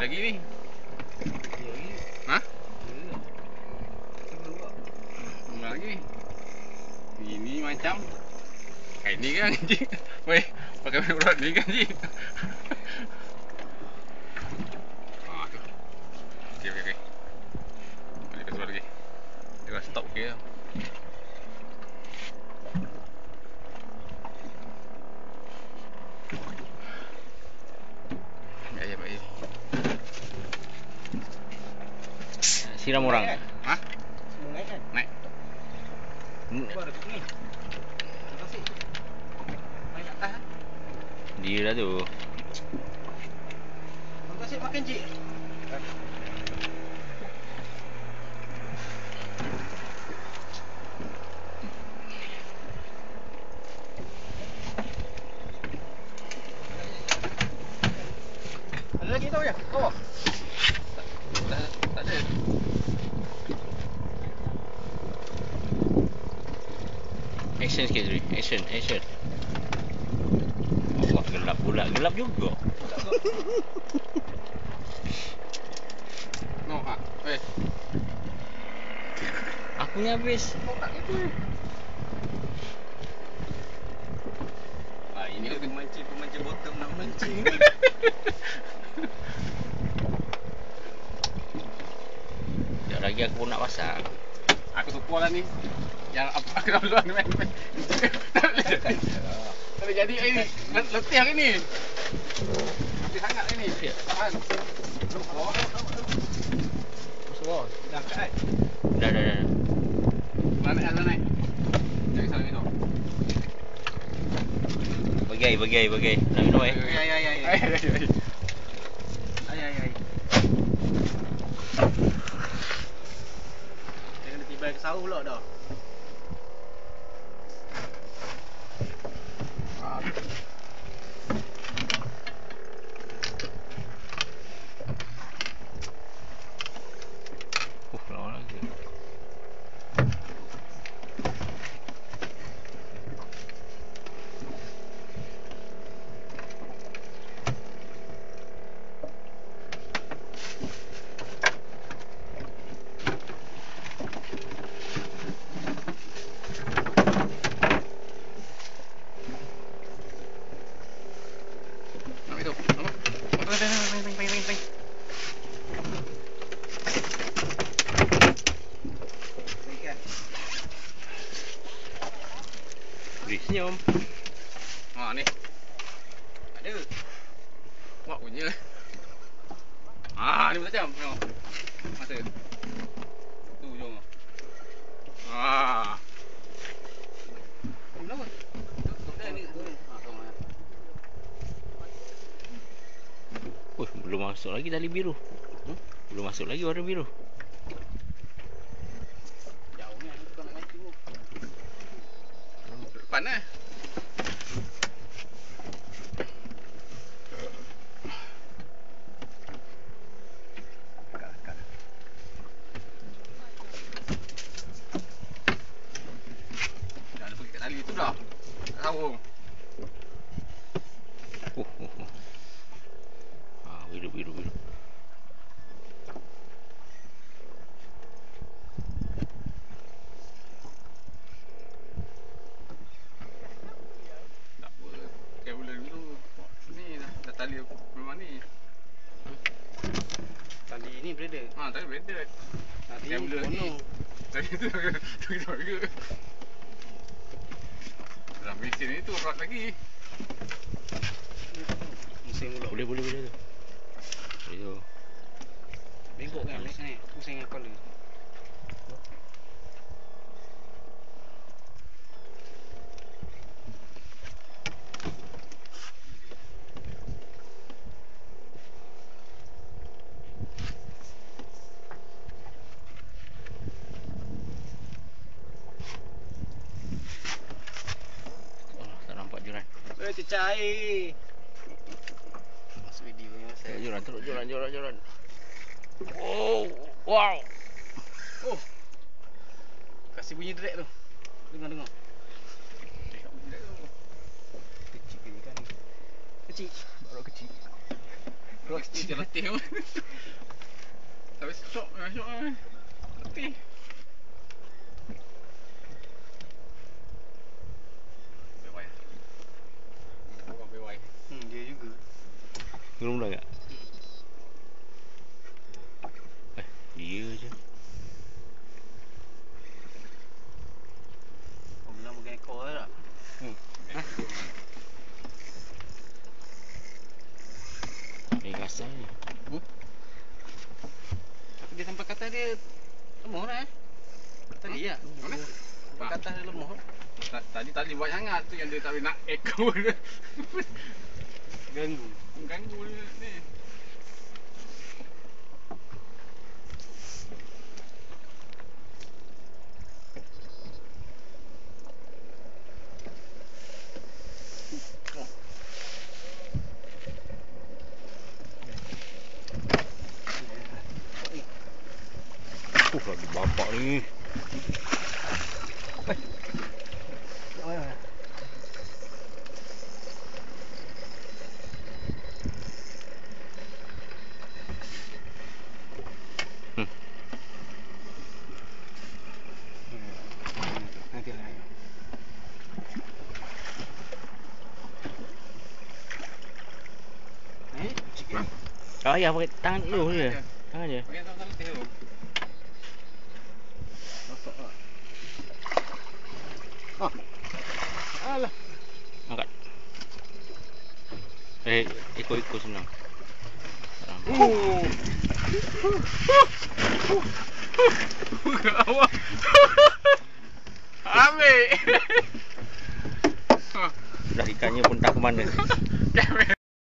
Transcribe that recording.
lagi ni. Ha? Mana lagi? Ini macam Kain ni kan. Weh, pakai berat ni kan anjing. Ah tu. Okey okey okey. Balik ke lagi. Dia dah stop okey dah. Ya ya baik. Siram orang. Ha? Semua naik kan? Naik. Atas. Dia dah tu. Terima kasih makan cik. Ada lagi tau ya? Bawah. Tak tak ada. Action sikit Zuri. Action, action. Allah gelap pula. Gelap juga. No, ha. Weh. Aku ni habis. Kau tak itu. Ah ini aku pemancing pemancing bottom nak mancing. Sekejap lagi aku pun nak pasang. Aku tupu lah ni. Yang apa aku dah belum ni main. Tak boleh jadi. Tak boleh jadi hari ni. Let- Letih hari ni. Habis sangat hari ni. Ya. Tahan. Oh, Masuk bawah. Dah kan? Dah, dah, dah. Mana mana naik. Jangan salah minum. Air, bagi air. Nak minum air? Ya ya ya. Ay, ay, ay. Ay ay ay. Dia kena tiba ke sahur pula dah. Uh, lawa lagi. Nak minum. Apa? Apa? Main, main, main, main, main, main. Ikan. Zuri, senyum. Ha ni. Ada. Buat punya. Ah, ni macam tengok. Masa. Tu jom. Ah. Kenapa? Ha. Uh, belum masuk lagi tali biru. Hmm? Belum masuk lagi warna biru. mana Berada. Ha, tali beda. Tadi Kabel lagi. kono. Tadi tu tu kita juga. Dalam mesin ni tu rat lagi. Pusing pula. Boleh, boleh, boleh tu. Tu. Bengkok kan leg ni. Pusing kepala. Juran. Eh, cecah air. Masuk video ni saya. juran, teruk juran, juran, juran. Oh, wow. Oh. Kasih bunyi direct tu. Dengar dengar. Kecil ke ikan ni? Kecil. Baru kecil. Letih letih pun. Tapi syok, syok. Letih. Hmm, dia juga. Belum dah tak? Eh, dia je. Kau bilang bukan ekor lah. Hmm. Eh, kasar ni. Tapi dia sampai kata dia lemah lah eh. Tadi ya. Mana? Sampai kata dia lemah. Ta- Tadi tadi buat sangat tu yang dia tak boleh nak echo dia. Ganggu. Ganggu dia ni. Uh, lagi bapak ni. Hmm. Nanti lah. Eh, cikgu. Ah, ya, pakai tangan dulu je. Tangan je. Pakai tangan. Masuk lah. Alah. Angkat. Eh, ikut-ikut senang. Oh. Awak. Ambil. Dah ikannya pun tak ke mana.